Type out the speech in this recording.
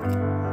Música